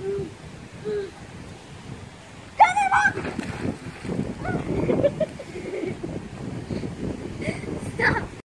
Mm.